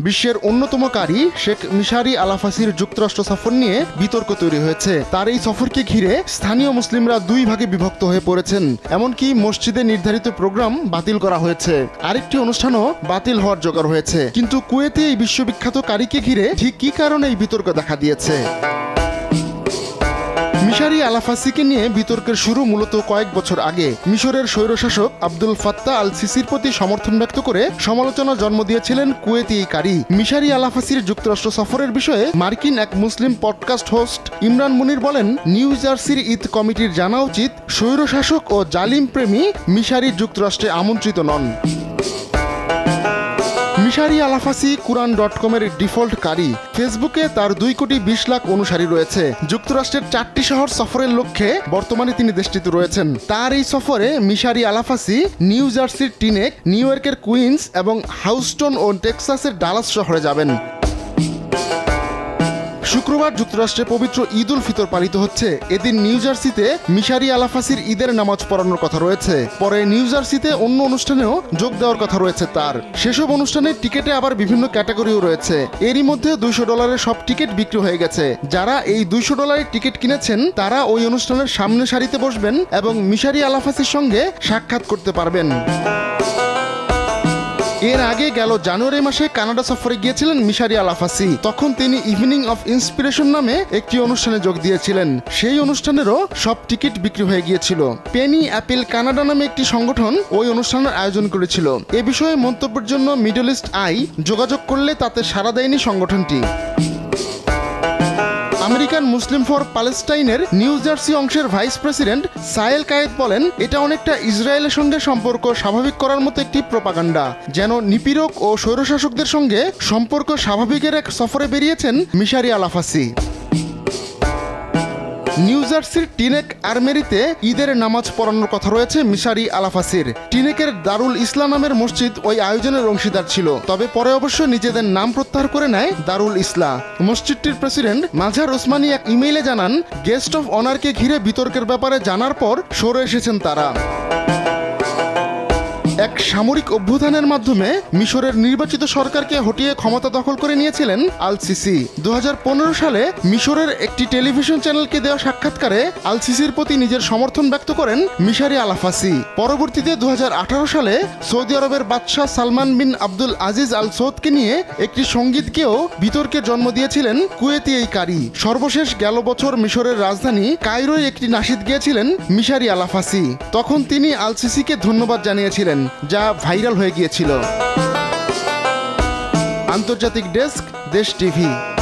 বিশ্বের অন্যতম কারি শেখ মিশারি আলাফাসির যুক্তরাষ্ট্র সফর নিয়ে বিতর্ক তৈরি হয়েছে। তার এই সফরকে ঘিরে স্থানীয় মুসলিমরা দুই ভাগে বিভক্ত হয়ে পড়েছেন। এমনকি মসজিদে নির্ধারিত প্রোগ্রাম বাতিল করা হয়েছে। আরেকটি অনুষ্ঠানও বাতিল হওয়ার জোগাড় হয়েছে। কিন্তু কুয়েতে এই বিশ্ববিখ্যাত কারিকে ঘিরে ঠিক কী কারণে এই বিতর্ক দেখা দিয়েছে? মিশারি আলাফাসিকে নিয়ে বিতর্কের শুরু মূলত কয়েক বছর আগে। মিশরের স্বৈরশাসক আব্দুল ফাত্তা আল সিসির প্রতি সমর্থন ব্যক্ত করে সমালোচনা জন্ম দিয়েছিলেন কুয়েতি কারি। মিশারি আলাফাসির যুক্তরাষ্ট্র সফরের বিষয়ে মার্কিন এক মুসলিম পডকাস্ট হোস্ট ইমরান মুনির বলেন, নিউ জার্সির ঈদ কমিটির জানা উচিত, স্বৈরশাসক ও জালিম প্রেমী মিশারি যুক্তরাষ্ট্রে আমন্ত্রিত নন। মিশারি আলাফাসি কুরআন ডট কমের ডিফল্ট কারি। ফেসবুকে তার দুই কোটি বিশ লাখ অনুসারী রয়েছে। যুক্তরাষ্ট্রের চারটি শহর সফরের লক্ষ্যে বর্তমানে তিনি দেশটিতে রয়েছেন। তার এই সফরে মিশারি আলাফাসি, নিউ জার্সির টিনেক, নিউ ইয়র্কের কুইন্স এবং হাউস্টন ও টেক্সাসের ডালাস শহরে যাবেন। শুক্রবার যুক্তরাষ্ট্রে পবিত্র ঈদ উল ফিতর পালিত হচ্ছে। এদিন নিউ জার্সিতে মিশারি আলাফাসির ঈদের নামাজ পড়ানোর কথা রয়েছে। পরে নিউ জার্সিতে অন্য অনুষ্ঠানেও যোগ দেওয়ার কথা রয়েছে তার। সেসব অনুষ্ঠানে টিকেটে আবার বিভিন্ন ক্যাটাগরিও রয়েছে। এরই মধ্যে দুইশো ডলারের সব টিকিট বিক্রি হয়ে গেছে। যারা এই দুইশো ডলারের টিকিট কিনেছেন, তারা ওই অনুষ্ঠানের সামনে সারিতে বসবেন এবং মিশারি আলাফাসির সঙ্গে সাক্ষাৎ করতে পারবেন। এর আগে গেল জানুয়ারি মাসে কানাডা সফরে গিয়েছিলেন মিশারি আলাফাসি তখন তিনি ইভিনিং অফ ইন্সপিরেশন নামে একটি অনুষ্ঠানে যোগ দিয়েছিলেন। সেই অনুষ্ঠানেরও সব টিকিট বিক্রি হয়ে গিয়েছিল। পেনি অ্যাপেল কানাডা নামে একটি সংগঠন ওই অনুষ্ঠানের আয়োজন করেছিল। এ বিষয়ে মন্তব্যের জন্য মিডল ইস্ট আই যোগাযোগ করলে তাতে সাড়া দেয়নি সংগঠনটি। আমেরিকান মুসলিম ফর প্যালেস্টাইনের নিউ জার্সি অংশের ভাইস প্রেসিডেন্ট সায়েল কায়েদ বলেন, এটা অনেকটা ইসরায়েলের সঙ্গে সম্পর্ক স্বাভাবিক করার মতো একটি প্রপাগান্ডা, যেন নিপীড়ক ও স্বৈরশাসকদের সঙ্গে সম্পর্ক স্বাভাবিকের এক সফরে বেরিয়েছেন মিশারি আলাফাসি নিউ জার্সির টিনেক আর্মেরিতে ঈদের নামাজ পড়ানোর কথা রয়েছে মিশারি আলাফাসির টিনেকের দারুল ইসলাম নামের মসজিদ ওই আয়োজনের অংশীদার ছিল। তবে পরে অবশ্য নিজেদের নাম প্রত্যাহার করে নেয় দারুল ইসলা মসজিদটির প্রেসিডেন্ট মাঝার ওসমানী এক ইমেইলে জানান, গেস্ট অফ অনারকে ঘিরে বিতর্কের ব্যাপারে জানার পর সরে এসেছেন তারা। এক সামরিক অভ্যুত্থানের মাধ্যমে মিশরের নির্বাচিত সরকারকে হটিয়ে ক্ষমতা দখল করে নিয়েছিলেন আল সিসি দু সালে মিশরের একটি টেলিভিশন চ্যানেলকে দেওয়া সাক্ষাৎকারে আল সিসির প্রতি নিজের সমর্থন ব্যক্ত করেন মিশারি আলাফাসি পরবর্তীতে দু হাজার আঠারো সালে সৌদি আরবের বাদশাহ সালমান বিন আব্দুল আজিজ আল সৌদকে নিয়ে একটি সঙ্গীতকেও বিতর্কের জন্ম দিয়েছিলেন কুয়েতি এই কারি সর্বশেষ গেল বছর মিশরের রাজধানী কায়রোয় একটি নাসিদ গিয়েছিলেন মিশারি আলাফাসি তখন তিনি আল সিসিকে ধন্যবাদ জানিয়েছিলেন। যা ভাইরাল হয়ে গিয়েছিল। আন্তর্জাতিক ডেস্ক দেশ টিভি।